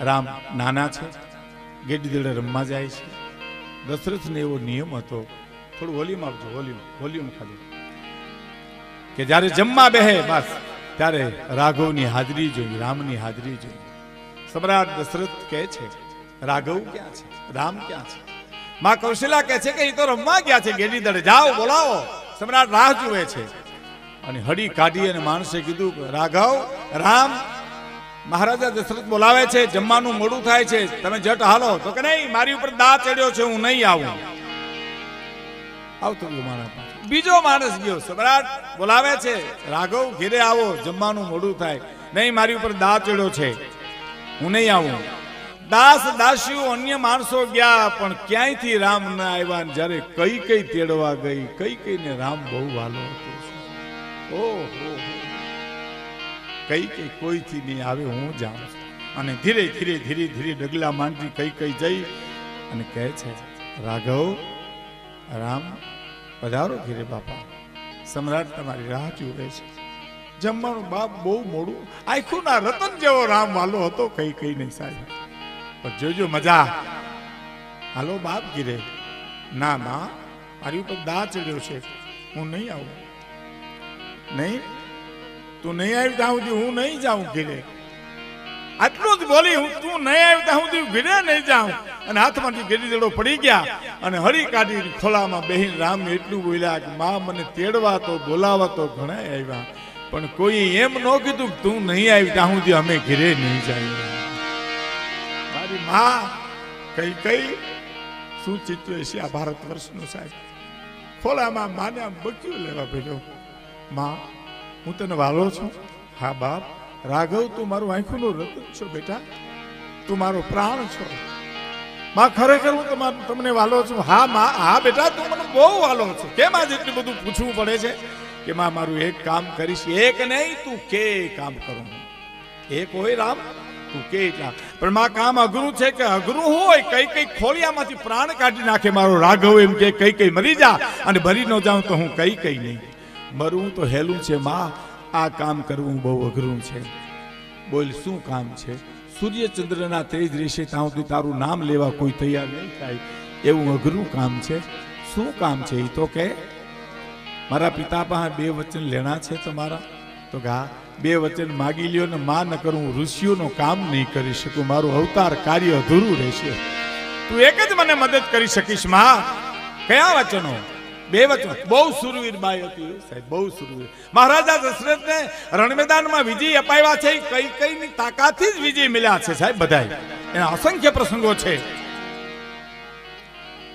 રામ નાના છે, ગેડી દેડે રમવા જાય છે. દશરથને એવો નિયમ હતો, થોડું વોલ્યુમ આપજો વોલ્યુમ વોલ્યુમ ખાલી. કે જ્યારે જમવા બેહે, બસ, ત્યારે રાઘવની હાજરી જોઈ રામની હાજરી જોઈ સમ્રાટ દશરથ કહે છે, રાઘવ ક્યાં છે? રામ ક્યાં છે? માં કૌશિલા કહે છે કે એ તો રમવા ગયા છે, ગેડી દળે જાઓ, બોલાવો. સમ્રાટ રાહ જુએ છે. અને હડી કાઢી અને માણસે કીધું રાઘવ, રામ મહારાજા દશરથ બોલાવે છે, જમવાનું મોડું થાય છે, તમે જટ હાલો. તો કે નહીં, મારી ઉપર દા ચડ્યો છે, હું નહીં આવું. આવતો મારા બીજો માણસ ગયો. સમ્રાટ બોલાવે છે, રાઘવ ઘેરે આવો, જમવાનું મોડું થાય. નહીં, મારી ઉપર દા ચડ્યો છે, હું નહીં આવું. દાસ દાસીઓ અન્ય માણસો ગયા, પણ ક્યાંયથી રામ ન આવ્યા જ્યારે કઈ કઈ તેડવા ગઈ કઈ કઈ ને રામ બહુ વાલો હતો. ઓહો. કઈ કઈ કોઈથી નહીં આવે, હું જાઉં અને ધીરે ધીરે ધીરે ધીરે ડગલા માંડી કઈ કઈ જઈ અને કહે છે, રાઘવ, રામ, પધારો ધીરે બાપા. સમ્રાટ તમારી રાહ જુએ છે. જમવાનું બાપ બહુ મોડું. આખું ના રતન જેવો રામ વાલો હતો, કઈ કઈ નહીં સાહેબ. પણ જોજો મજા. હાલો બાપ ગીરે. ના ના, મારી ઉપર દા ચડ્યો છે. હું નહીં આવું. નહીં? તું નહીં આવી ત્યાં સુધી હું નહીં જાઉં ઘીરે. આટલું જ બોલી હું તું નહીં આવી ત્યાં સુધી ઘીરે નહીં જાઉં. અને હાથમાંથી ગેડી દેડો પડી ગયા અને હરી કાઢી ખોલામાં બેહીન રામ એટલું બોલ્યા કે, મા, મને તેડવા તો બોલાવા તો ઘણા આવ્યા. પણ કોઈ એમ ન કીધું તું નહીં આવી ત્યાં સુધી અમે ઘીરે નહીં જઈએ. મારી મા કઈ કઈ શું ચિત્ર છે આ ભારત વર્ષનું સાહેબ? ખોલામાં માને આમ બક્યું લેવા ભેજો માં હું તને વાલો છું. હા, બાપ. રાઘવ, તું મારું આંખોનું રતન છો, બેટા. તું મારો પ્રાણ છો. માં, ખરેખર હું તમારું તમને વાલો છું. હા, માં, હા, બેટા, તું મને બહુ વાલો છો. કેમ આજે એટલું બધું પૂછવું પડે છે? કે માં, મારું એક કામ કરીશ. એક નહીં, તું કે કામ કરું એક હોય રામ, તું કે એટલા પણ માં, કામ અઘરું છે કે અઘરું હોય, કઈ કઈ ખોળિયામાંથી પ્રાણ કાઢી નાખે મારો રાઘવ એમ કે, કઈ કઈ મરી જા અને મરી ન જાઉં તો હું કઈ કઈ નહીં. મરવું તો હેલું છે, માં, આ કામ કરવું બહુ અઘરું છે. બોલ, શું કામ છે? સૂર્યચંદ્રના તેજ રહેશે ત્યાં સુધી તારું નામ લેવા કોઈ તૈયાર નહીં થાય. એવું અઘરું કામ છે? શું કામ છે એ તો કે, મારા પિતા પાસે બે વચન લેણા છે તમારા. તો ગા બે વચન માગી લ્યો ને માં ન કરું ઋષિઓનું કામ નહીં કરી શકું. મારું અવતાર કાર્ય અધૂરું રહેશે. તું એક જ મને મદદ કરી શકીશ, માં. કયા વચનો? બે વચનો. બહુ સુરવીર બાઈ હતી. સાહેબ, બહુ સુરવીર. મહારાજા દશરથને રણ મેદાનમાં વિજય અપાવ્યા છે. કઈ કઈ ની તાકાતથી જ વિજય મળ્યા છે સાહેબ બધાય. એના અસંખ્ય પ્રસંગો છે.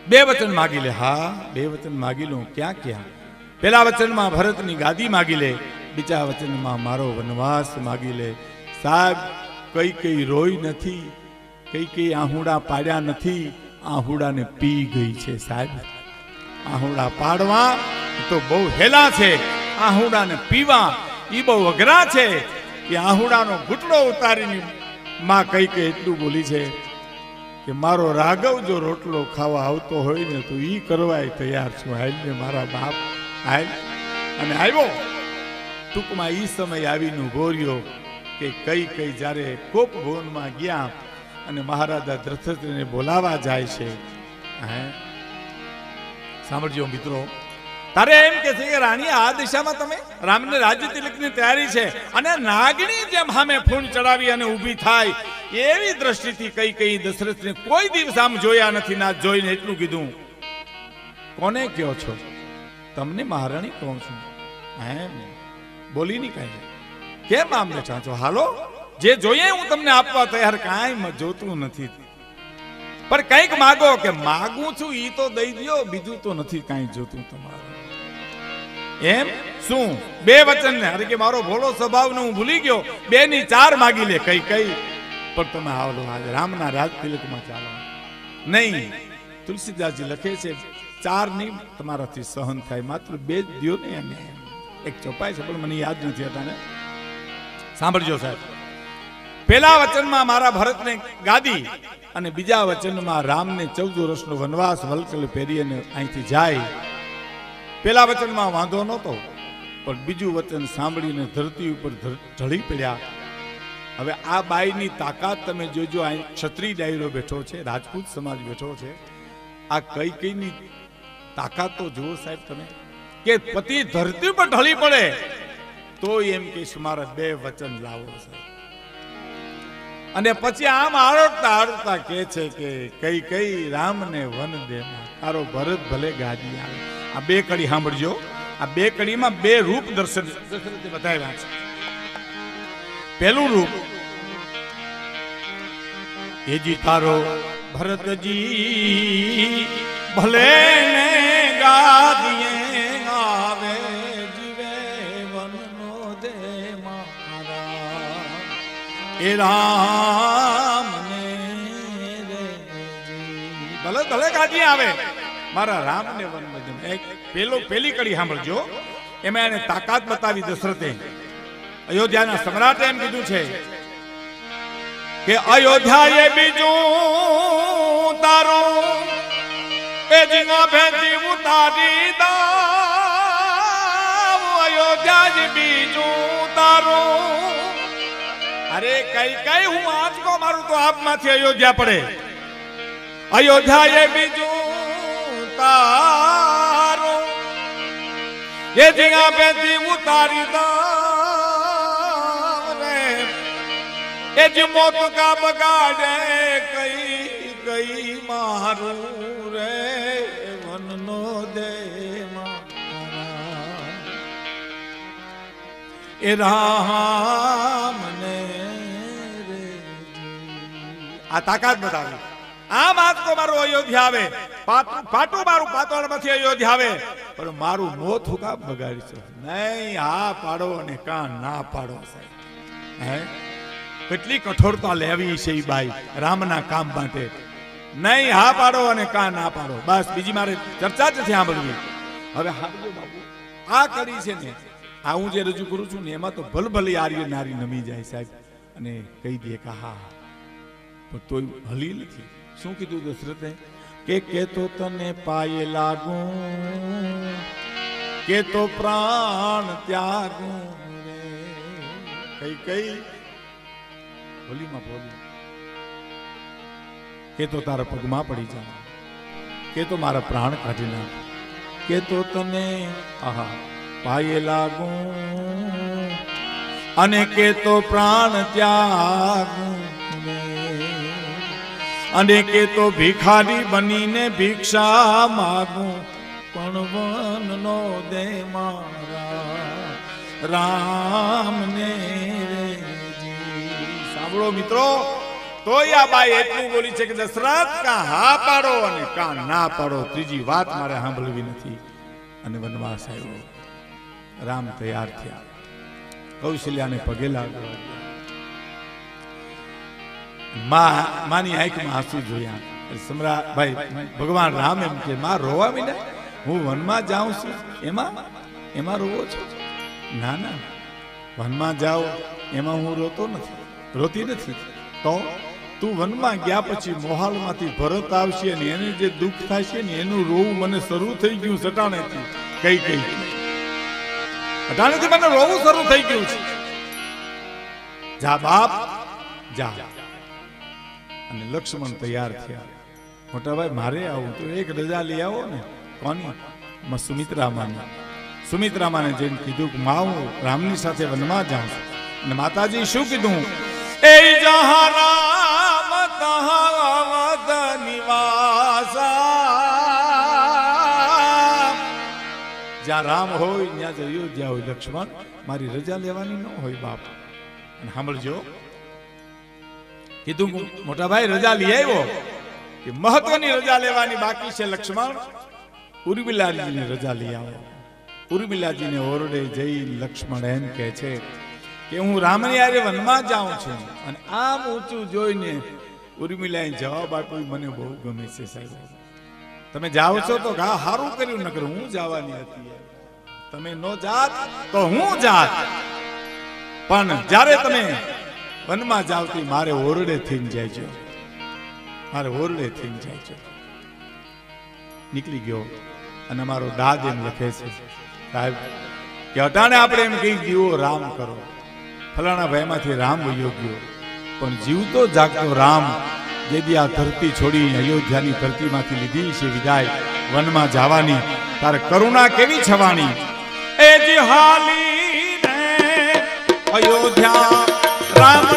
બે વચન માગી લે. હા, બે વચન માગી લઉં. ક્યાં ક્યાં? પેલા વચનમાં ભરતની ગાદી માગી લે. બીજા વચનમાં મારો વનવાસ માગી લે. સાહેબ, કઈ કઈ રોઈ નથી. કઈ કઈ આહુડા પાડ્યા નથી. આહુડાને પી ગઈ છે સાહેબ. આહુડા પાડવા તો બહુ હેલા છે. આહુડાને પીવા એ બહુ અઘરા છે કે આહુડાનો ઘૂંટડો ઉતારીને માં કઈ કઈ એટલું બોલી છે કે મારો રાઘવ જો રોટલો ખાવા આવતો હોય ને તો ઈ કરવાય તૈયાર છું. હાલ ને મારા બાપ, હાલ. અને આવ્યો. ટૂંકમાં ઈ સમય આવીને ઊભો રહ્યો કે કઈ કઈ જ્યારે કોપ ભવનમાં ગયા અને મહારાજા દ્રથને બોલાવા જાય છે. હે? સાંભળજો મિત્રો. તારે એમ કે છે કે રાણી આ દિશામાં તમે? રામને રાજ્ય તિલકની તૈયારી છે અને નાગણી જેમ સામે ફૂન ચડાવી અને ઊભી થાય એવી દ્રષ્ટિથી કઈ કઈ દશરથને કોઈ દિવસ આમ જોયા નથી ના જોઈને એટલું કીધું. કોને કયો છો? તમને મહારાણી કહું છું. એમ. બોલી નહીં કાંઈ. કેમ આમને ચાંચો હાલો. જે જોઈએ હું તમને આપવા તૈયાર કાંઈ જોતું નથી. પણ કંઈક માગો કે માગું છું, ઈ તો દઈ દ્યો. બીજું તો નથી કાંઈ જોતું તમારું. એમ? શું? બે વચન ને. અરે કે મારો ભોળો સ્વભાવ ને હું ભૂલી ગયો. બે ની ચાર માગી લે, કઈ કઈ. પણ તમે આવલો આજે રામના રાજ તિલકમાં ચાલો. નહીં. તુલસીદાસજી લખે છે ચારની તમારાથી સહન થાય. માત્ર બે જ દ્યો ને એને. એક ચોપાઈ છે, પણ મને યાદ નથી હતા ને સાંભળજો સાહેબ. પેલા વચનમાં મારા ભરતને ગાદી અને બીજા વચનમાં રામને ચૌદ વર્ષનો વનવાસ વલકલ પહેરી અને અહીંથી જાય. પેલા વચનમાં વાંધો નહોતો, પણ બીજું વચન સાંભળીને ધરતી ઉપર ઢળી પડ્યા. હવે આ બાઈની તાકાત તમે જોજો અહીં ક્ષત્રિય ડાયરો બેઠો છે, રાજપૂત સમાજ બેઠો છે. આ કઈ કઈની તાકાત તો જુઓ સાહેબ તમે. કે પતિ ધરતી પર ઢળી પડે, તો એમ કે મારા બે વચન લાવો સાહેબ. અને પછી આમ આરોટતા આરોટતા કે છે કે કઈ કઈ રામને વન દે તારો ભરત ભલે ગાદી આવે. આ બે કડી સાંભળજો. આ બે કડીમાં બે રૂપ દર્શન બતાવ્યા છે. પહેલું રૂપ. એજી તારો ભરતજી ભલે ને ગાદીએ એ રામ. ભલે ભલે ગાદી આવે. મારા રામ ને વન બધું એક પેલો, પેલી કડી સાંભળજો. એમાં એને તાકાત બતાવી દશરથે. અયોધ્યાના સમ્રાટે એમ કીધું છે કે અયોધ્યા એ બીજું તારું એ જીના ભેજી ઉતારી દા અયોધ્યા બીજું તારું અરે કઈ કઈ હું આંચકો મારું તો આપમાંથી અયોધ્યા પડે. અયોધ્યા એ બીજું તારો. એ જીંગા ભેંસી ઉતારી દે. એ જ મોત કા બગાડે કઈ કઈ મારું રે વનનો દે એ રામ આ તાકાત બતાવી. આ તો મારું અયોધ્યા આવે. પાટું મારું પાતળમાંથી અયોધ્યા આવે. પણ મારું હું કામ બગાડી છે. નહીં હા પાડો અને કાં ના પાડો સાહેબ. હે? કેટલી કઠોરતા લેવી છે એ બાઈ રામના કામ માટે. નહીં હા પાડો અને કા ના પાડો. બસ બીજી મારે ચર્ચા જ નથી સાંભળવી. હવે સાંભળજો બાપુ. આ કરી છે ને આ હું જે રજૂ કરું છું ને એમાં તો ભલભલી આર્ય નારી નમી જાય સાહેબ. અને કહી દે કે હા. પણ તોય હલી નથી. શું કીધું દશરથે? કે કે તો તને પાયે લાગુ કે તો પ્રાણ ત્યાગું કઈ કઈ? હોલીમાં બોલી કે તો તારા પગમાં પડી જા. કે તો મારા પ્રાણ કાઢી નાખ. કે તો તને, આહા, પાયે લાગુ અને કે તો પ્રાણ ત્યાગું. અને કે તો ભિખારી બનીને ભિક્ષા માગું. પણ વન નો દે મારા રામને ને સાંભળો મિત્રો, તોય આ બાઈ એટલું બોલી છે કે દશરથ કા હા પાડો અને કા ના પાડો. ત્રીજી વાત મારે સાંભળવી નથી. અને વનવાસ આવ્યો. રામ તૈયાર થયા. કૌશલ્યાને પગે લાગ્યો. માં માની આંખમાં આંસુ જોયા. સમ્રાટ ભાઈ, ભગવાન રામ એમ કે, માં, રોવા મીના હું વનમાં જાઉં છું. એમાં? એમાં રોવો છો? ના ના વનમાં જાઓ, એમાં હું રોતો નથી. રોતી નથી? તો? તું વનમાં ગયા પછી મોહાલમાંથી ભરત આવશે ને એને જે દુઃખ છે ને એનું રોવું મને શરૂ થઈ ગયું સટાણેથી કઈ કઈ. અટાણેથી મને રોવું શરૂ થઈ ગયું છે. જા બાપ, જા. અને લક્ષ્મણ તૈયાર થયા. મોટાભાઈ, મારે આવું તો એક રજા લઈ આવો ને. કોની? સુમિત્રામાની. સુમિત્રામાને જઈને કીધું કે માવ, રામની સાથે વનમાં જાઉં અને માતાજી, શું કીધું? એ જહા રામ તહા જ્યાં રામ હોય, ત્યાં જ અયોધ્યા હોય લક્ષ્મણ. મારી રજા લેવાની ન હોય બાપ. અને સાંભળજો કીધું મોટા ભાઈ રજા લઈ આવ્યો. કે મહત્વની રજા લેવાની બાકી છે લક્ષ્મણ. ઉર્મિલાજીની રજા લઈ આવો. ઉર્મિલાજીને ઓરડે જઈ લક્ષ્મણ એમ કહે છે કે હું રામની વનમાં જાઉં છું અને આમ ઊંચું જોઈને ઉર્મિલાએ જવાબ આપ્યો, મને બહુ ગમે છે સાહેબ. તમે જાઓ છો તો ઘા સારું કર્યું, નકર હું જવાની હતી તમે નો જાત તો હું જાત. પણ જ્યારે તમે વનમાં જાવતી મારે ઓરડે થઈને જાયજો. મારે ઓરડે થઈને જાયજો. નીકળી ગયો અને મારો દાદ એમ લખે છે, સાહેબ, કે અટાણે આપણે એમ કહી દીવો રામ કરો. ફલાણા ભાઈમાંથી રામ વયો ગયો. પણ જીવતો જાગતો રામ જેદી આ ધરતી છોડી અયોધ્યાની ધરતીમાંથી લીધી છે વિદાય, વનમાં જવાની, તારે કરુણા કેવી છવાની? એ હાલી અયોધ્યા રામને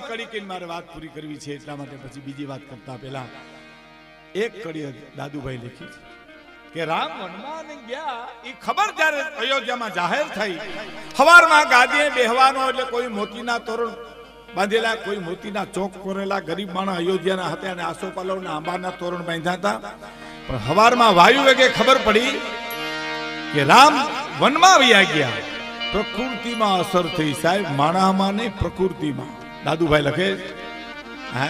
મહત્વની કડી કહીને મારે વાત પૂરી કરવી છે એટલા માટે પછી બીજી વાત કરતા પહેલા એક કડી દાદુભાઈ લખી કે રામ વનમાં ગયા એ ખબર જ્યારે અયોધ્યામાં જાહેર થઈ, હવારમાં ગાદીએ બેહવાનો એટલે કોઈ મોતીના તોરણ બાંધેલા, કોઈ મોતીના ચોક કોરેલા, ગરીબ માણસ અયોધ્યાના હતા અને આસોપાલવના આંબાના તોરણ બાંધ્યા હતા. પણ હવારમાં વાયુ વેગે ખબર પડી કે રામ વનમાં વયા ગયા. પ્રકૃતિમાં અસર થઈ સાહેબ, માણામાં નહીં, પ્રકૃતિમાં. દાદુભાઈ લખે હે?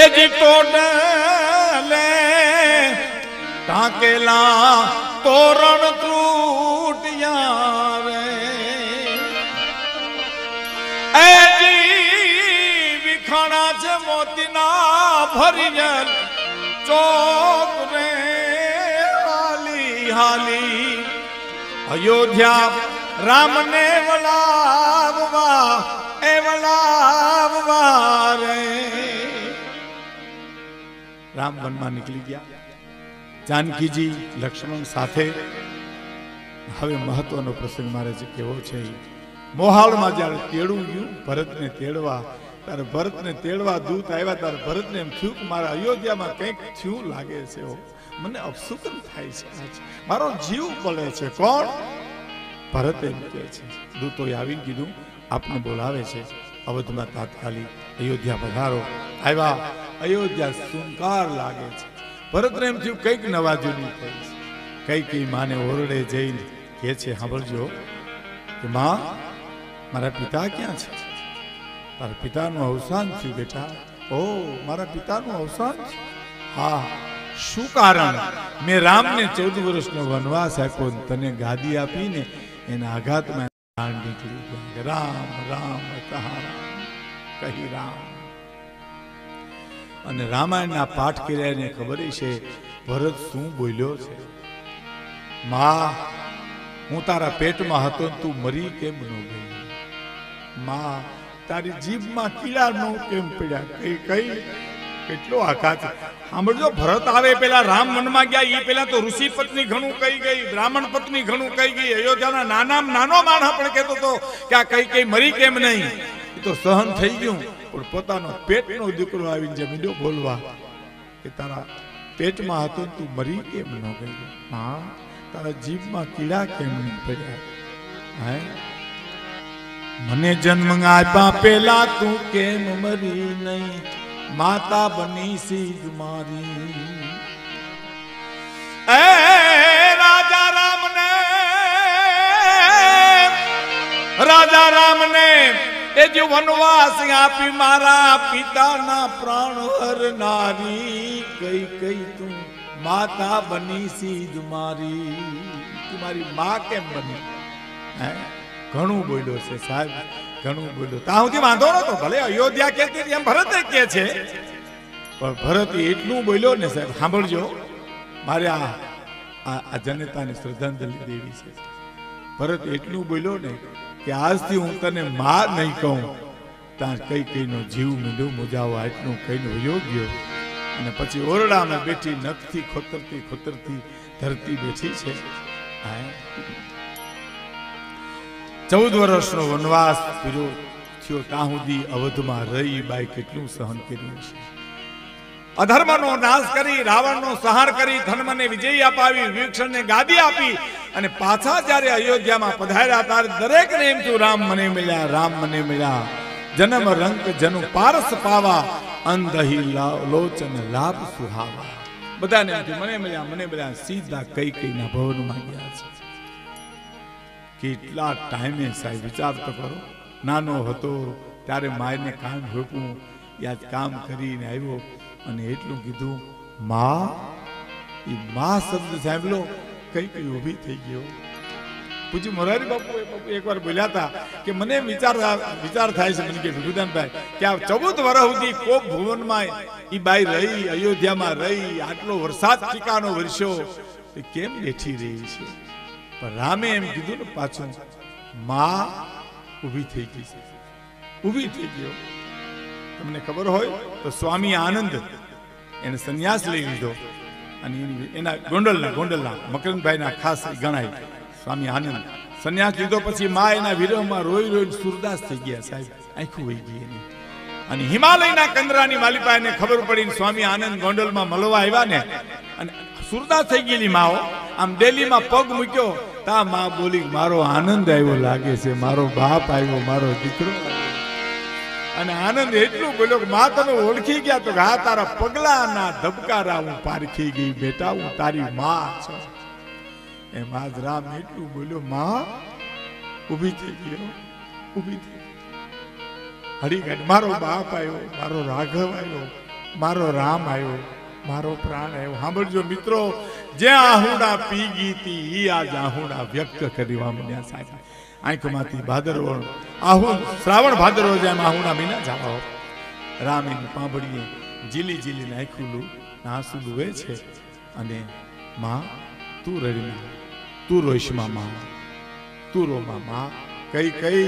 એ જી ટોડલે ટાંકેલા તોરણ ત્રૂટિયા રે એ જી વિખાણા છે મોતીના ભરિયલ ચોક રે હાલી હાલી. અયોધ્યા રામને વલાવવા, એ વલાવવા રે. રામ વનમાં નીકળી ગયા. જાનકીજી લક્ષ્મણ સાથે. હવે મહત્વનો પ્રસંગ મારે જે કેવો છે. મોહાળમાં જ્યારે તેડું ગયું, ભરતને તેડવા, ત્યારે ભરતને તેડવા દૂત આવ્યા, ત્યારે ભરતને એમ થયું કે મારા અયોધ્યામાં કંઈક થયું લાગે છે. મને અપસુકન થાય છે. મારો જીવ બળે છે. કોણ? ભરત એમ કહે છે દૂતોએ આવી કીધું, આપને બોલાવે છે. અવધમાં તાત્કાલિક અયોધ્યા પધારો. આવ્યા. અયોધ્યા સુનકાર લાગે છે. ભરતને એમ થયું કંઈક નવા જૂની થઈ છે. કઈ કઈ માને ઓરડે જઈને કહે છે, સાંભળજો, કે માં, મારા પિતા ક્યાં છે? તારા પિતાનું અવસાન થયું બેટા. ઓ, મારા પિતાનું અવસાન હા. શું કારણ? મેં રામને ચૌદ વર્ષનો વનવાસ આપ્યો તને ગાદી આપીને એના આઘાતમાં પ્રાણ નીકળી ગયા રામ રામ રામ, કહી રામ. અને રામાયણના પાઠ કર્યા એને ખબર છે, ભરત શું બોલ્યો છે? મા, હું તારા પેટમાં હતો તું મરી કેમ ન ગઈ? મા, તારી જીભમાં કીડા ન કેમ પડ્યા? કઈ કઈ કેટલો આઘાત સાંભળજો, ભરત આવે પેલા રામ વનમાં ગયા એ પેલા તો ઋષિ પત્ની ઘણું કહી ગઈ, બ્રાહ્મણ પત્ની ઘણું કહી ગઈ, અયોધ્યાના નાના નાનો માણસ પણ કહેતો હતો કે આ કઈ કઈ મરી કેમ નહીં. એ તો સહન થઈ ગયું, પણ પોતાનો પેટનો દીકરો આવીને જે મીડો બોલવા કે તારા પેટમાં હતો તું મરી કેમ ન ગઈ? હા તારા જીભમાં કીડા કેમ નહીં પડ્યા? હે? મને જન્મ આપ્યા પેલા તું કેમ મરી નહીં? માતા બની સીધ મારી. એ રાજા રામ ને રાજા રામ ને એ જે વનવાસ આપી મારા પિતાના પ્રાણ હરનારી કઈ કઈ તું માતા બની સીધ મારી. તું મારી મા કેમ બની? ઘણું બોલ્યો છે સાહેબ. ઘણું બોલ્યો. ત્યાં સુધી વાંધો નતો ભલે અયોધ્યા હતી એમ ભરત કે છે. પણ ભરત એટલું બોલ્યો ને સાહેબ, સાંભળજો, મારે આ આ જનતાને શ્રદ્ધાંજલિ દેવી છે. ભરત એટલું બોલ્યો ને કે આજથી હું તને માર નહીં કહું. ત્યાં કઈ કઈનો જીવ મીંડું મુજાવા એટલું કહીને યોગ્ય ગયો. અને પછી ઓરડામાં બેઠી નખથી ખોતરતી ખોતરતી ધરતી બેઠી છે. હા. ચૌદ વર્ષનો વનવાસ પૂરો થયો. ત્યાં સુધી અવધમાં રહી બાઈ કેટલું સહન કર્યું છે અધર્મનો નાશ કરી, રાવણનો સહાર કરી, ધર્મને વિજય અપાવી વિક્ષણને ગાદી આપી અને પાછા જ્યારે અયોધ્યામાં પધાર્યા ત્યારે દરેકને એમ થયું રામ મને મળ્યા, રામ મને મળ્યા. જન્મ રંગ જનુ પારસ પાવા, અંધહી લોચન લાભ સુહાવા. બધાને મને મળ્યા મને મળ્યા. સીધા કઈ કઈના ભવનમાં ગયા છે. કેટલા ટાઈમે સાહેબ વિચાર તો કરો. નાનો હતો ત્યારે માયને કામ ભોપું યાદ કામ કરીને આવ્યો અને એટલું કીધું, મા એ માં શબ્દ સાંભળો. કઈ કઈ ઊભી થઈ ગયો. પૂછી મોરારી બાપુ, એ બાપુ એકવાર બોલ્યા હતા કે મને વિચાર વિચાર થાય છે. મને કે ભીખુદાનભાઈ કે આ ચૌદ વર્ષ સુધી કોક ભુવનમાં ઈ બાઈ રહી, અયોધ્યામાં રહી, આટલો વરસાદ ટીકાનો વરસ્યો. કેમ બેઠી રહી છે? પણ રામે એમ કીધું ને પાછું માં ઊભી થઈ ગઈ છે. ઊભી થઈ ગયો તમને ખબર હોય તો સ્વામી આનંદ એને સંન્યાસ લઈ લીધો અને એના ગોંડલના ગોંડલના, મકરંદભાઈના ખાસ ગણાય. સ્વામી આનંદ સંન્યાસ લીધો પછી મા એના વિરહમાં રોઈ રોઈ સુરદાસ થઈ ગયા સાહેબ. આંખું વહી ગઈ એની. અને હિમાલયના કંદરાની માલિપાને ખબર પડી સ્વામી આનંદ ગોંડલમાં મળવા આવ્યા ને અને સુરદાસ થઈ ગયેલી માઓ. આમ ડેલીમાં પગ મૂક્યો. તા મા બોલી, મારો આનંદ આવ્યો લાગે છે. મારો બાપ આવ્યો, મારો દીકરો. અને આનંદ એટલું બોલ્યો કે, મા, તમે ઓળખી ગયા તો હા, તારા પગલાના ધબકારા હું પારખી ગઈ, બેટા, હું તારી માં છું. એ માજ રામ એટલું બોલ્યો, માં, ઊભી થઈ ગયો ઊભી થઈ. હરિગઢ મારો બાપ આવ્યો, મારો રાઘવ આવ્યો, મારો રામ આવ્યો મારો પ્રાણ એવો સાંભળજો મિત્રો જે આહુડા પી ગઈ તી ઈ આજ આહુડા વ્યક્ત કરવા માંડ્યા સાહેબ. આંખમાંથી ભાદરવો, આહુ, શ્રાવણ ભાદરવો જેમ આહુડા મીના જાવા રામ એની પાંભળીએ જીલી જીલી નાખ્યું નાસુ લુવે છે. અને માં, તું રડી તું રોઈશમાં માં તું રોમાં માં કઈ કઈ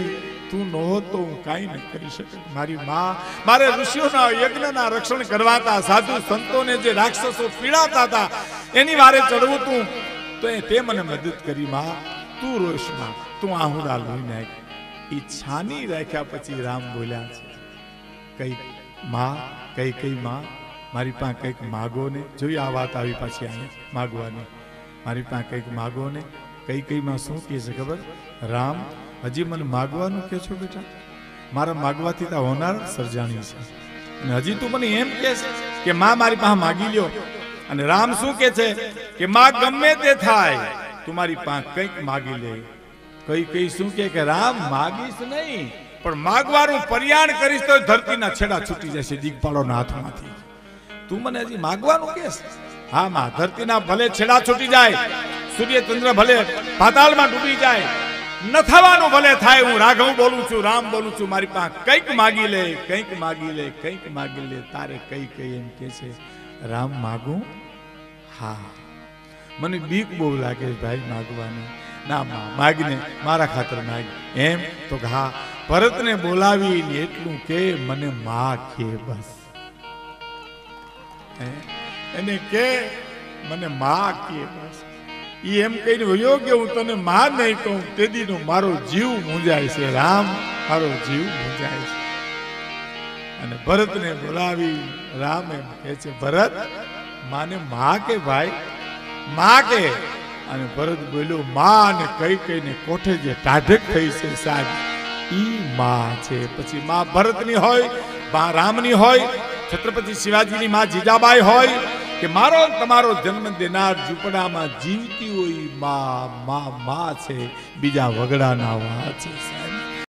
તું નહોતો, હું કાંઈ ન કરી શકે મારી માં, મારે ઋષિઓના યજ્ઞના રક્ષણ કરવાતા, સાધુ સંતોને જે રાક્ષસો પીડાતા હતા, એની વારે ચડવું તું, તો એ તે મને મદદ કરી, માં. તું રોશમાં. તું આહુડા લોહી નાખ એ છાની રાખ્યા પછી રામ બોલ્યા છે. કઈ, માં, કઈ કઈ, માં. મારી પાસે કંઈક માગો ને. જોઈ આ વાત આવી પાછી અહીંયા માગવાની. મારી પાસે કંઈક માગો ને. કઈ કઈ માં શું કહે છે ખબર? રામ, હજી મને માગવાનું કે છો બેટા? મારા માગવાથી તા હોનાર સર્જાણી છે. અને હજી તું મને એમ કે કે માં મારી પાસે માગી લ્યો. અને રામ શું કે છે? કે માં ગમે તે થાય, તું મારી પાસે કંઈક માગી લે. કઈ કઈ શું કે રામ, માગીશ નહીં, પણ માગવાનું પર્યાણ કરીશ તો ધરતીના છેડા છૂટી જશે દીગપાળોના હાથમાંથી. તું મને હજી માગવાનું કેસ હા, માં, ધરતીના ભલે છેડા છૂટી જાય સૂર્ય ચંદ્ર ભલે પાતાળમાં ડૂબી જાય, ન થવાનું ભલે થાય, હું રાઘવ બોલું છું, રામ બોલું છું, મારી પાસે કંઈક માગી લે, કંઈક માગી લે, કંઈક માગી લે, તારે કઈ કઈ એમ કે છે, રામ માગું? હા. મને બીક બહુ લાગે ભાઈ માગવાની. ના, માં, માગને મારા ખાતર માગ. એમ તો હા, ભરતને બોલાવીને એટલું કે મને માં કે બસ? એને કે, મને માં કે બસ. ઈ એમ કહીને વયો કે હું તને માં નહીં કહું તેદીનો મારો જીવ મૂંઝાય છે, રામ, મારો જીવ મૂંઝાય છે. અને ભરતને બોલાવી, રામ એમ કહે છે, ભરત, માને માં કે ભાઈ? માં કે? અને ભરત બોલ્યો માં અને કઈ કઈને કોઠે જે ટાઢક થઈ છે સાહેબ, ઈ માં છે. પછી માં ભરતની હોય, માં રામની હોય, છત્રપતિ શિવાજીની માં જીજાબાઈ હોય કે મારો તમારો જન્મ દેનાર ઝૂંપડામાં જીવતી હોય મા મા, માં છે, બીજા વગડાના વા છે સાહેબ.